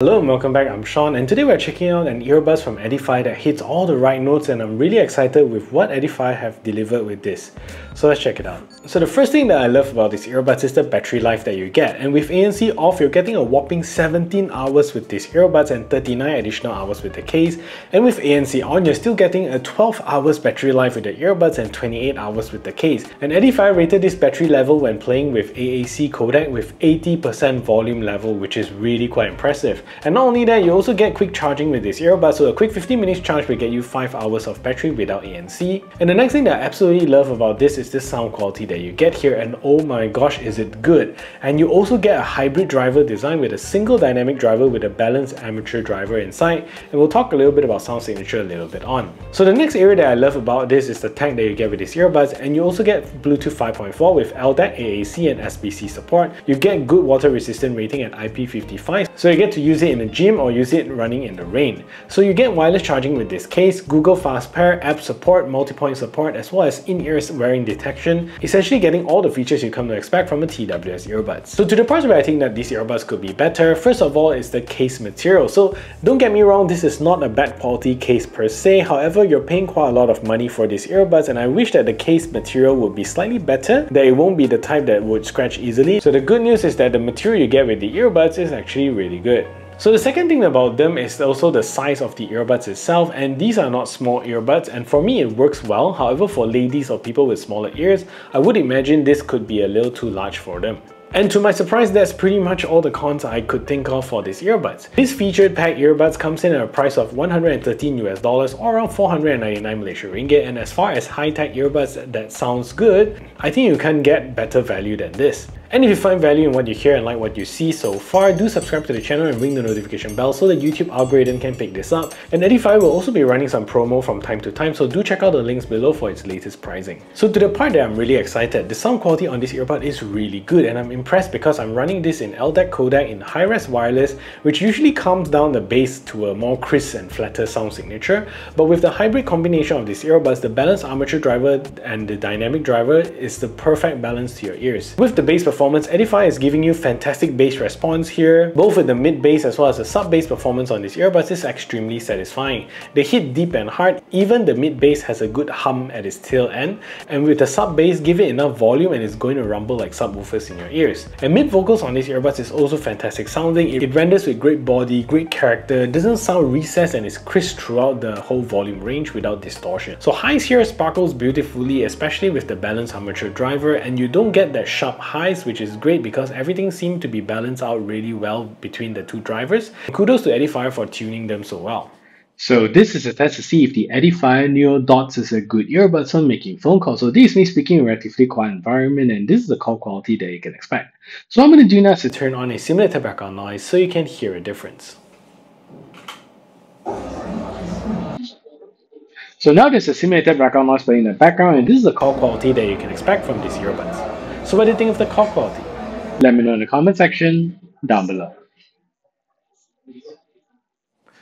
Hello and welcome back, I'm Sean and today we're checking out an earbuds from Edifier that hits all the right notes and I'm really excited with what Edifier have delivered with this. So let's check it out. So the first thing that I love about these earbuds is the battery life that you get and with ANC off you're getting a whopping 17 hours with these earbuds and 39 additional hours with the case and with ANC on you're still getting a 12 hours battery life with the earbuds and 28 hours with the case. And Edifier rated this battery level when playing with AAC codec with 80% volume level which is really quite impressive. And not only that, you also get quick charging with this earbud, so a quick 15 minutes charge will get you 5 hours of battery without ANC. And the next thing that I absolutely love about this is the sound quality that you get here, and oh my gosh is it good. And you also get a hybrid driver design with a single dynamic driver with a balanced armature driver inside, and we'll talk a little bit about sound signature a little bit on. So the next area that I love about this is the tech that you get with these earbuds, and you also get Bluetooth 5.4 with LDAC, AAC, and SBC support. You get good water resistant rating at IP55, so you get to use use it in the gym or use it running in the rain. So you get wireless charging with this case, Google Fast Pair, app support, multi-point support, as well as in-ear wearing detection, essentially getting all the features you come to expect from a TWS earbuds. So to the parts where I think that these earbuds could be better, first of all is the case material. So don't get me wrong, this is not a bad quality case per se, however you're paying quite a lot of money for these earbuds and I wish that the case material would be slightly better, that it won't be the type that would scratch easily. So the good news is that the material you get with the earbuds is actually really good. So the second thing about them is also the size of the earbuds itself and these are not small earbuds and for me it works well. However, for ladies or people with smaller ears, I would imagine this could be a little too large for them. And to my surprise, that's pretty much all the cons I could think of for these earbuds. This featured pack earbuds comes in at a price of 113 US dollars or around 499 Malaysian ringgit and as far as high-tech earbuds that sounds good, I think you can't get better value than this. And if you find value in what you hear and like what you see so far, do subscribe to the channel and ring the notification bell so that YouTube algorithm can pick this up. And Edifier will also be running some promo from time to time, so do check out the links below for its latest pricing. So to the part that I'm really excited, the sound quality on this earbud is really good and I'm impressed because I'm running this in LDAC codec in high-res wireless, which usually calms down the bass to a more crisp and flatter sound signature. But with the hybrid combination of these earbuds, the balanced armature driver and the dynamic driver is the perfect balance to your ears. With the bass performance, Edifier is giving you fantastic bass response here. Both with the mid bass as well as the sub bass performance on these earbuds is extremely satisfying. They hit deep and hard, even the mid bass has a good hum at its tail end, and with the sub bass, give it enough volume and it's going to rumble like subwoofers in your ears. And mid vocals on these earbuds is also fantastic sounding. It renders with great body, great character, doesn't sound recessed and is crisp throughout the whole volume range without distortion. So highs here sparkles beautifully, especially with the balanced armature driver, and you don't get that sharp highs which is great because everything seemed to be balanced out really well between the two drivers. Kudos to Edifier for tuning them so well. So this is a test to see if the Edifier Neo Dots is a good earbuds for making phone calls. So this is me speaking in a relatively quiet environment and this is the call quality that you can expect. So what I'm going to do now is to turn on a simulated background noise so you can hear a difference. So now there's a simulated background noise playing in the background and this is the call quality that you can expect from these earbuds. So what do you think of the call quality? Let me know in the comment section down below.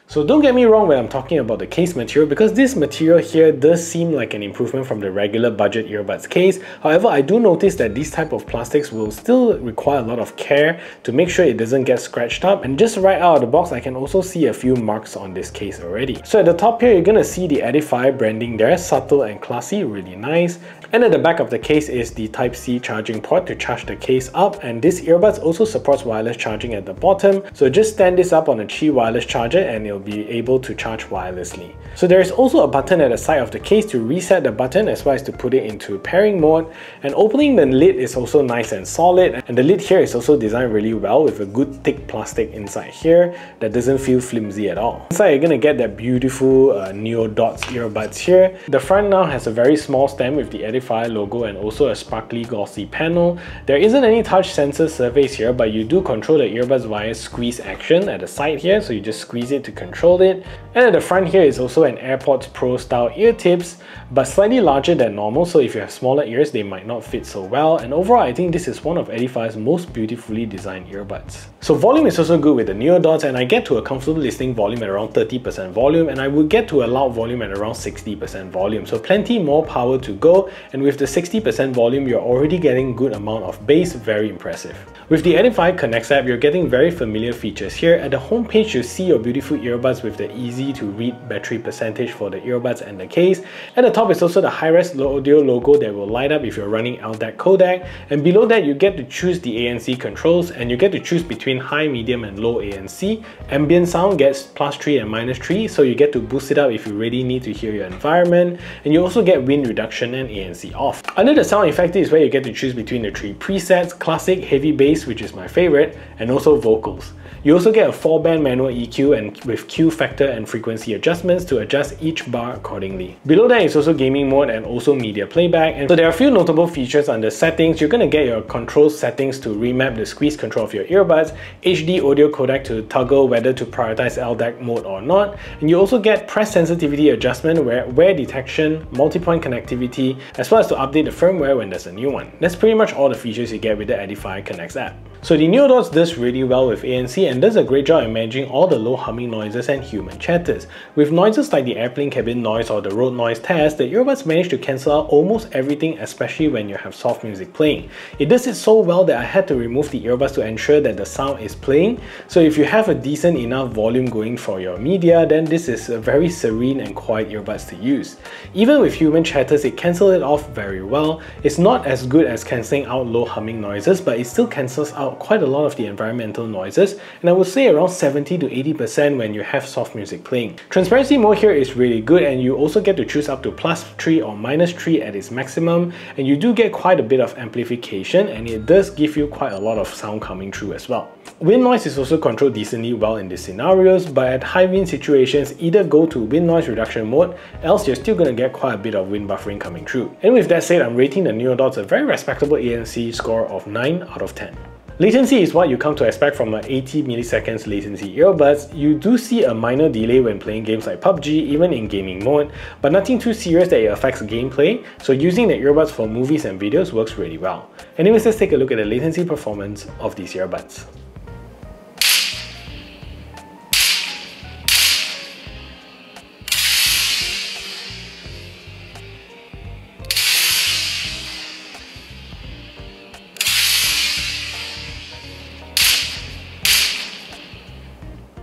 So don't get me wrong when I'm talking about the case material because this material here does seem like an improvement from the regular budget earbuds case. However, I do notice that these type of plastics will still require a lot of care to make sure it doesn't get scratched up. And just right out of the box, I can also see a few marks on this case already. So at the top here, you're gonna see the Edifier branding there, subtle and classy, really nice. And at the back of the case is the Type-C charging port to charge the case up. And this earbuds also supports wireless charging at the bottom. So just stand this up on a Qi wireless charger and it'll be able to charge wirelessly. So there is also a button at the side of the case to reset the button as well as to put it into pairing mode. And opening the lid is also nice and solid. And the lid here is also designed really well with a good thick plastic inside here that doesn't feel flimsy at all. Inside you're gonna get that beautiful uh, Neo Dots earbuds here. The front now has a very small stem with the Edifier logo and also a sparkly glossy panel. There isn't any touch sensor surface here but you do control the earbuds via squeeze action at the side here so you just squeeze it to control it. And at the front here is also an AirPods Pro style ear tips but slightly larger than normal so if you have smaller ears they might not fit so well and overall I think this is one of Edifier's most beautifully designed earbuds. So volume is also good with the Neo Dots and I get to a comfortable listening volume at around 30% volume and I would get to a loud volume at around 60% volume so plenty more power to go and with the 60% volume you're already getting good amount of bass very impressive. With the Edifier Connex app, you're getting very familiar features. Here at the home page, you see your beautiful earbuds with the easy to read battery percentage for the earbuds and the case. At the top is also the high-res audio logo that will light up if you're running LDAC codec. And below that, you get to choose the ANC controls and you get to choose between high, medium and low ANC. Ambient sound gets plus 3 and minus 3, so you get to boost it up if you really need to hear your environment. And you also get wind reduction and ANC off. Under the sound effect is where you get to choose between the three presets, classic, heavy bass, which is my favorite, and also vocals. You also get a 4-band manual EQ and with Q factor and frequency adjustments to adjust each bar accordingly. Below that is also gaming mode and also media playback. And so there are a few notable features under settings. You're going to get your control settings to remap the squeeze control of your earbuds, HD audio codec to toggle whether to prioritize LDAC mode or not, and you also get press sensitivity adjustment wear detection, multi-point connectivity, as well as to update the firmware when there's a new one. That's pretty much all the features you get with the Edifier Connex app. So the NeoDots does this really well with ANC and does a great job in managing all the low humming noises and human chatters. With noises like the airplane cabin noise or the road noise test, the earbuds manage to cancel out almost everything especially when you have soft music playing. It does it so well that I had to remove the earbuds to ensure that the sound is playing. So if you have a decent enough volume going for your media, then this is a very serene and quiet earbuds to use. Even with human chatters, it cancels it off very well. It's not as good as cancelling out low humming noises, but it still cancels out quite a lot of the environmental noises, and I would say around 70 to 80% when you have soft music playing. Transparency mode here is really good and you also get to choose up to plus 3 or minus 3 at its maximum, and you do get quite a bit of amplification and it does give you quite a lot of sound coming through as well. Wind noise is also controlled decently well in these scenarios, but at high wind situations, either go to wind noise reduction mode, else you're still gonna get quite a bit of wind buffering coming through. And with that said, I'm rating the NeoDots a very respectable ANC score of 9 out of 10. Latency is what you come to expect from an 80 milliseconds latency earbuds. You do see a minor delay when playing games like PUBG, even in gaming mode, but nothing too serious that it affects gameplay, so using the earbuds for movies and videos works really well. Anyways, let's take a look at the latency performance of these earbuds.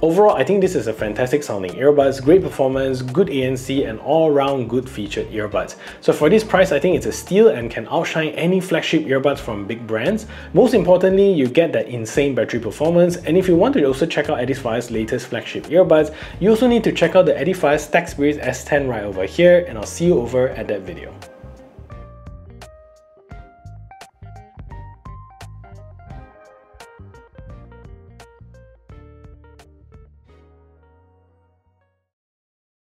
Overall, I think this is a fantastic sounding earbuds, great performance, good ANC and all around good featured earbuds. So for this price, I think it's a steal and can outshine any flagship earbuds from big brands. Most importantly, you get that insane battery performance and if you want to also check out Edifier's latest flagship earbuds, you also need to check out the Edifier Stax Breeze S10 right over here and I'll see you over at that video.